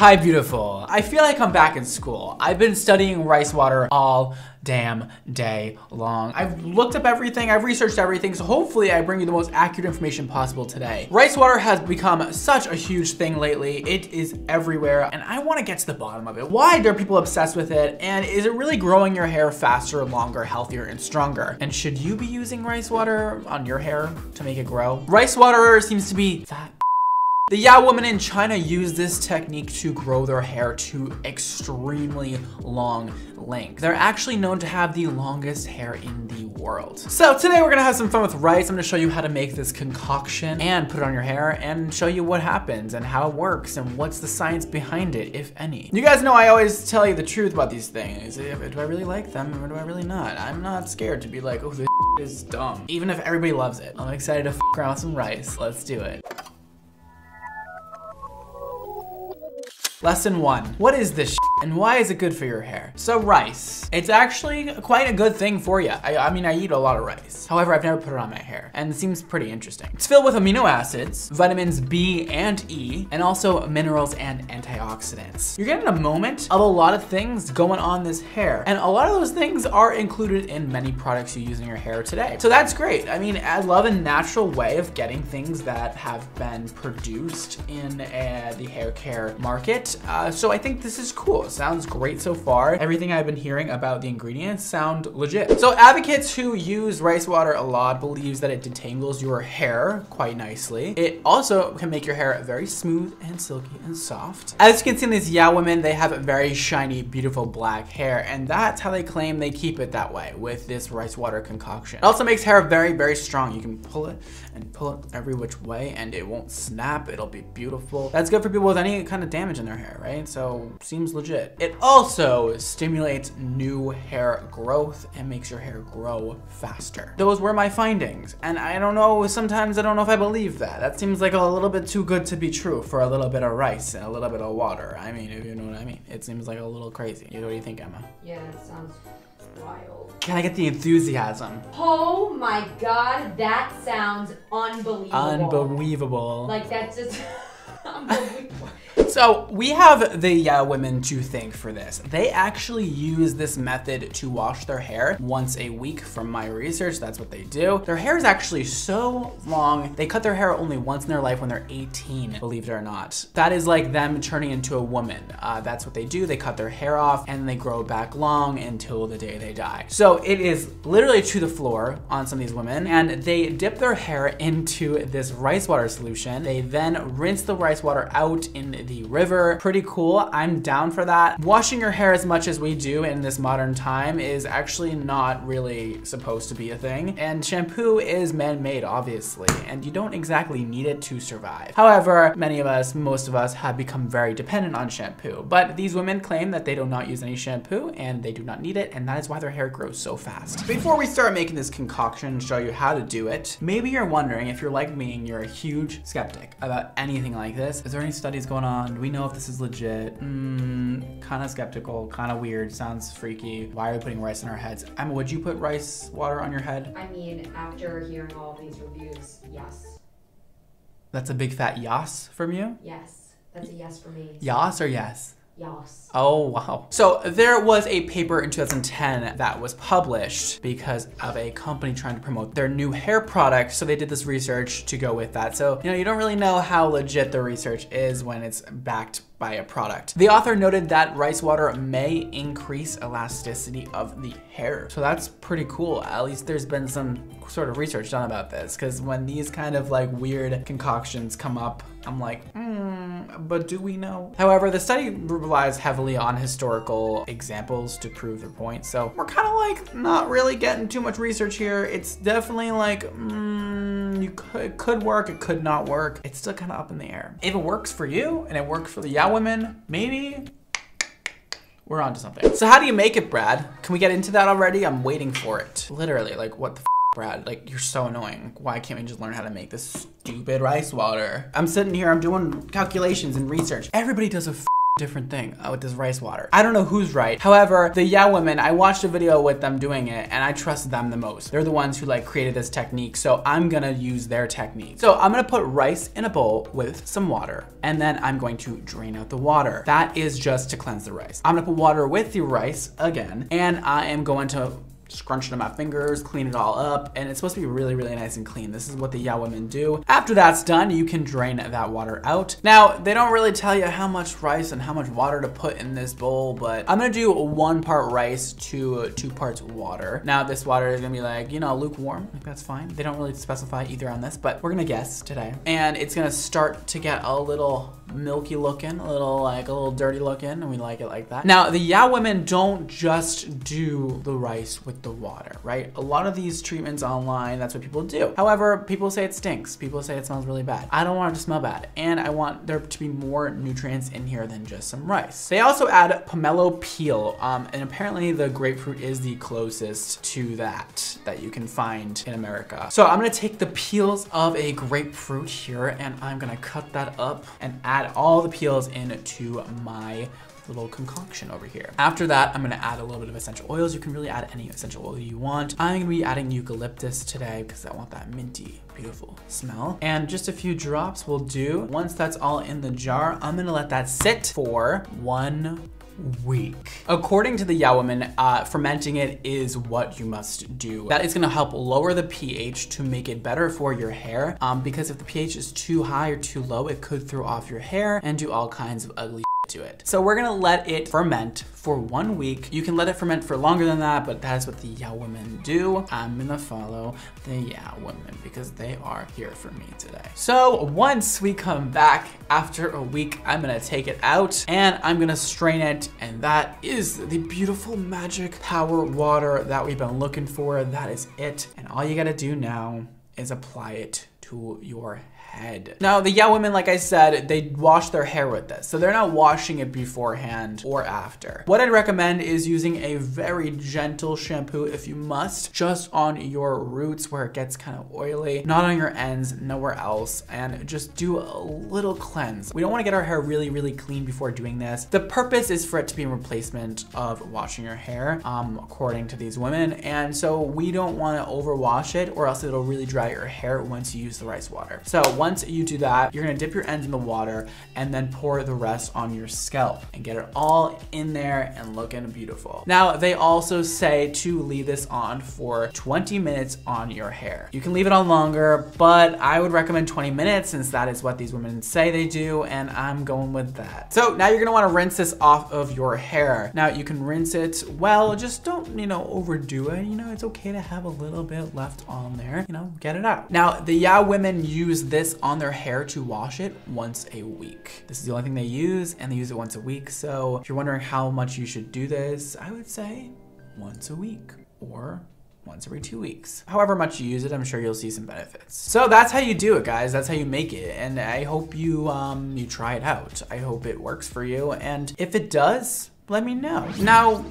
Hi, beautiful. I feel like I'm back in school. I've been studying rice water all damn day long. I've looked up everything, I've researched everything, so hopefully I bring you the most accurate information possible today. Rice water has become such a huge thing lately. It is everywhere, and I wanna get to the bottom of it. Why are people obsessed with it, and is it really growing your hair faster, longer, healthier, and stronger? And should you be using rice water on your hair to make it grow? Rice water seems to be that the Yao women in China use this technique to grow their hair to extremely long length. They're actually known to have the longest hair in the world. So today we're gonna have some fun with rice. I'm gonna show you how to make this concoction and put it on your hair and show you what happens and how it works and what's the science behind it, if any. You guys know I always tell you the truth about these things. Do I really like them or do I really not? I'm not scared to be like, oh, this is dumb. Even if everybody loves it. I'm excited to f around with some rice. Let's do it. Lesson one, what is this and why is it good for your hair? So rice, it's actually quite a good thing for you. I, I, mean, I eat a lot of rice. However, I've never put it on my hair and it seems pretty interesting. It's filled with amino acids, vitamins B and E, and also minerals and antioxidants. You're getting a moment of a lot of things going on this hair. And a lot of those things are included in many products you use in your hair today. So that's great. I mean, I love a natural way of getting things that have been produced in uh, the hair care market uh, so I think this is cool. It sounds great so far. Everything I've been hearing about the ingredients sound legit. So advocates who use rice water a lot believes that it detangles your hair quite nicely. It also can make your hair very smooth and silky and soft. As you can see in these Yao women, they have very shiny, beautiful black hair, and that's how they claim they keep it that way with this rice water concoction. It also makes hair very, very strong. You can pull it and pull it every which way and it won't snap. It'll be beautiful. That's good for people with any kind of damage in their hair, right? So seems legit. It also stimulates new hair growth and makes your hair grow faster. Those were my findings. And I don't know, sometimes I don't know if I believe that. That seems like a little bit too good to be true for a little bit of rice and a little bit of water. I mean, if you know what I mean. It seems like a little crazy. What do you think, Emma? Yeah, it sounds wild. Can I get the enthusiasm? Oh my god, that sounds unbelievable. Unbelievable. Like that's just unbelievable. So we have the women to thank for this. They actually use this method to wash their hair once a week from my research. That's what they do. Their hair is actually so long. They cut their hair only once in their life when they're 18, believe it or not. That is like them turning into a woman. Uh, that's what they do. They cut their hair off and they grow back long until the day they die. So it is literally to the floor on some of these women and they dip their hair into this rice water solution. They then rinse the rice water out in the river. Pretty cool, I'm down for that. Washing your hair as much as we do in this modern time is actually not really supposed to be a thing. And shampoo is man-made, obviously, and you don't exactly need it to survive. However, many of us, most of us, have become very dependent on shampoo. But these women claim that they do not use any shampoo and they do not need it, and that is why their hair grows so fast. Before we start making this concoction and show you how to do it, maybe you're wondering if you're like me and you're a huge skeptic about anything like this. Is there any studies going on? Do we know if this is legit? Mm, kind of skeptical, kind of weird, sounds freaky. Why are we putting rice in our heads? Emma, would you put rice water on your head? I mean, after hearing all these reviews, yes. That's a big fat yas from you? Yes. That's a yes for me. Yas or yes? Oh, wow. So there was a paper in 2010 that was published because of a company trying to promote their new hair product. So they did this research to go with that. So, you know, you don't really know how legit the research is when it's backed by a product. The author noted that rice water may increase elasticity of the hair. So that's pretty cool. At least there's been some sort of research done about this because when these kind of like weird concoctions come up, I'm like, hmm, but do we know? However, the study relies heavily on historical examples to prove their point. So we're kind of like not really getting too much research here. It's definitely like, mm, you could, it could work, it could not work. It's still kind of up in the air. If it works for you and it works for the Yao women, maybe we're onto something. So how do you make it, Brad? Can we get into that already? I'm waiting for it. Literally, like what the Brad, like you're so annoying. Why can't we just learn how to make this stupid rice water? I'm sitting here, I'm doing calculations and research. Everybody does a different thing uh, with this rice water. I don't know who's right. However, the Yao Women, I watched a video with them doing it and I trust them the most. They're the ones who like created this technique, so I'm gonna use their technique. So I'm gonna put rice in a bowl with some water and then I'm going to drain out the water. That is just to cleanse the rice. I'm gonna put water with the rice again and I am going to scrunch it in my fingers, clean it all up, and it's supposed to be really, really nice and clean. This is what the Yao women do. After that's done, you can drain that water out. Now, they don't really tell you how much rice and how much water to put in this bowl, but I'm gonna do one part rice to two parts water. Now, this water is gonna be like, you know, lukewarm, like that's fine. They don't really specify either on this, but we're gonna guess today. And it's gonna start to get a little milky looking, a little like a little dirty looking, and we like it like that. Now, the Yao women don't just do the rice with the water, right? A lot of these treatments online, that's what people do. However, people say it stinks. People say it smells really bad. I don't want it to smell bad. And I want there to be more nutrients in here than just some rice. They also add pomelo peel. Um, and apparently the grapefruit is the closest to that that you can find in America. So I'm gonna take the peels of a grapefruit here and I'm gonna cut that up and add all the peels into my little concoction over here. After that, I'm gonna add a little bit of essential oils. You can really add any essential oil you want. I'm gonna be adding eucalyptus today because I want that minty, beautiful smell. And just a few drops will do. Once that's all in the jar, I'm gonna let that sit for one week. According to the Yao Woman, uh, fermenting it is what you must do. That is gonna help lower the pH to make it better for your hair um, because if the pH is too high or too low, it could throw off your hair and do all kinds of ugly to it. So we're gonna let it ferment for one week. You can let it ferment for longer than that, but that is what the Yao Women do. I'm gonna follow the Yao Women because they are here for me today. So once we come back after a week, I'm gonna take it out and I'm gonna strain it. And that is the beautiful magic power water that we've been looking for. That is it. And all you gotta do now is apply it to your head. Now, the Yao women, like I said, they wash their hair with this. So they're not washing it beforehand or after. What I'd recommend is using a very gentle shampoo if you must, just on your roots where it gets kind of oily, not on your ends, nowhere else, and just do a little cleanse. We don't want to get our hair really, really clean before doing this. The purpose is for it to be a replacement of washing your hair, um, according to these women. And so we don't want to overwash it or else it'll really dry your hair once you use the rice water. So once you do that, you're gonna dip your ends in the water and then pour the rest on your scalp and get it all in there and looking beautiful. Now, they also say to leave this on for 20 minutes on your hair. You can leave it on longer, but I would recommend 20 minutes since that is what these women say they do, and I'm going with that. So now you're gonna wanna rinse this off of your hair. Now you can rinse it well, just don't, you know, overdo it. You know, it's okay to have a little bit left on there, you know, get it out. Now, the Yao women use this on their hair to wash it once a week. This is the only thing they use and they use it once a week. So if you're wondering how much you should do this, I would say once a week or once every two weeks. However much you use it, I'm sure you'll see some benefits. So that's how you do it, guys. That's how you make it. And I hope you, um, you try it out. I hope it works for you. And if it does, let me know. Now,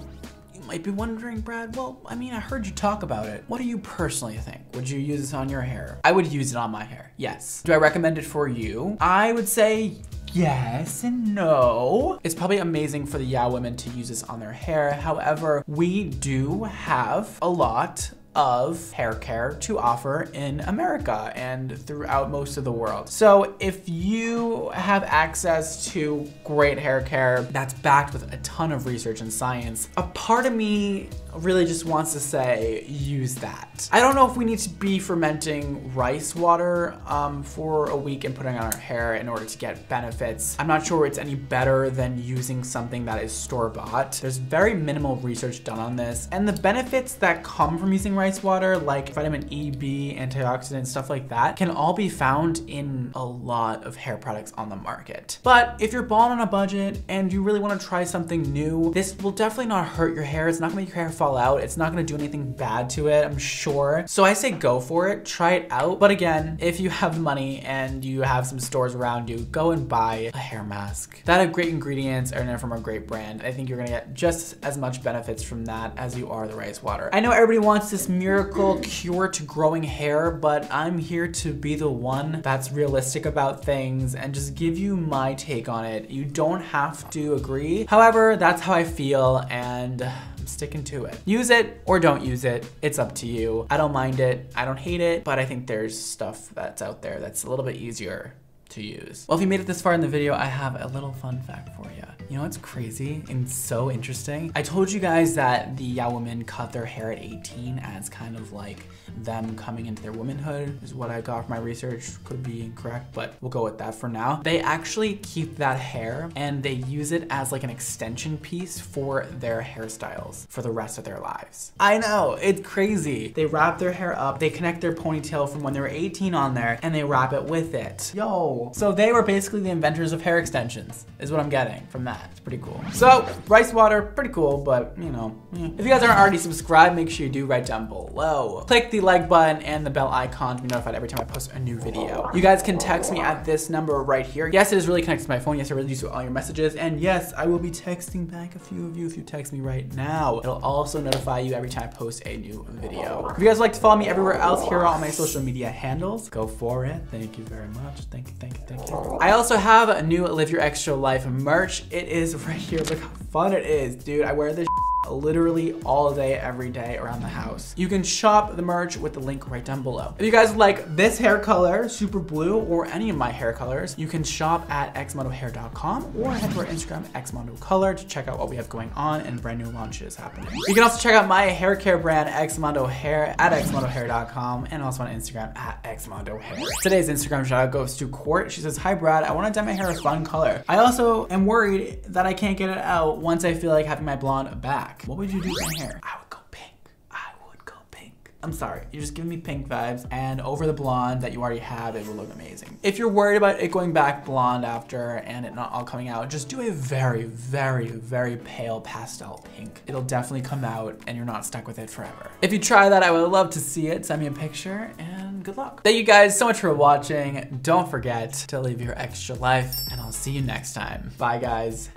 might be wondering, Brad, well, I mean, I heard you talk about it. What do you personally think? Would you use this on your hair? I would use it on my hair, yes. Do I recommend it for you? I would say yes and no. It's probably amazing for the Yao women to use this on their hair. However, we do have a lot of hair care to offer in America and throughout most of the world. So if you have access to great hair care that's backed with a ton of research and science, a part of me really just wants to say use that. I don't know if we need to be fermenting rice water um, for a week and putting on our hair in order to get benefits. I'm not sure it's any better than using something that is store-bought. There's very minimal research done on this and the benefits that come from using rice water like vitamin E, B, antioxidants, stuff like that can all be found in a lot of hair products on the market. But if you're balling on a budget and you really want to try something new, this will definitely not hurt your hair. It's not gonna make your hair fall out. It's not gonna do anything bad to it, I'm sure. So I say go for it, try it out. But again, if you have the money and you have some stores around you, go and buy a hair mask that have great ingredients and are from a great brand. I think you're gonna get just as much benefits from that as you are the rice water. I know everybody wants this miracle cure to growing hair, but I'm here to be the one that's realistic about things and just give you my take on it. You don't have to agree. However, that's how I feel and sticking to it. Use it or don't use it. It's up to you. I don't mind it. I don't hate it, but I think there's stuff that's out there that's a little bit easier to use. Well, if you made it this far in the video, I have a little fun fact for you. You know what's crazy and so interesting? I told you guys that the Yao women cut their hair at 18 as kind of like them coming into their womanhood is what I got from my research. Could be incorrect, but we'll go with that for now. They actually keep that hair and they use it as like an extension piece for their hairstyles for the rest of their lives. I know, it's crazy. They wrap their hair up, they connect their ponytail from when they were 18 on there, and they wrap it with it. Yo. So they were basically the inventors of hair extensions, is what I'm getting from that. It's pretty cool. So, rice water, pretty cool, but you know, eh. if you guys aren't already subscribed, make sure you do right down below. Click the like button and the bell icon to be notified every time I post a new video. You guys can text me at this number right here. Yes, it is really connected to my phone. Yes, I really do all your messages. And yes, I will be texting back a few of you if you text me right now. It'll also notify you every time I post a new video. If you guys would like to follow me everywhere else, here are all my social media handles. Go for it. Thank you very much. Thank you, thank you, thank you. I also have a new Live Your Extra Life merch. It is right here. Look how fun it is, dude. I wear this literally all day, every day around the house. You can shop the merch with the link right down below. If you guys like this hair color, super blue, or any of my hair colors, you can shop at xmondohair.com or head to our Instagram, xmondocolor, to check out what we have going on and brand new launches happening. You can also check out my hair care brand, xmondohair, at xmondohair.com and also on Instagram at xmondohair. Today's Instagram shout out goes to Court. She says, Hi Brad, I want to dye my hair a fun color. I also am worried that I can't get it out once I feel like having my blonde back. What would you do with my hair? I would go pink. I would go pink. I'm sorry, you're just giving me pink vibes and over the blonde that you already have, it will look amazing. If you're worried about it going back blonde after and it not all coming out, just do a very, very, very pale pastel pink. It'll definitely come out and you're not stuck with it forever. If you try that, I would love to see it. Send me a picture and good luck. Thank you guys so much for watching. Don't forget to live your extra life and I'll see you next time. Bye guys.